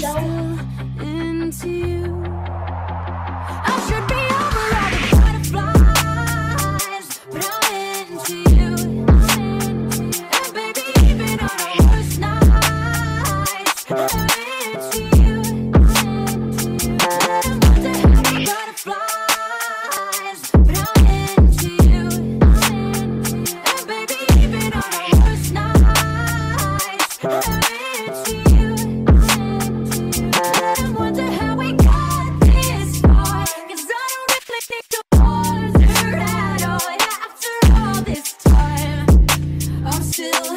想。Still.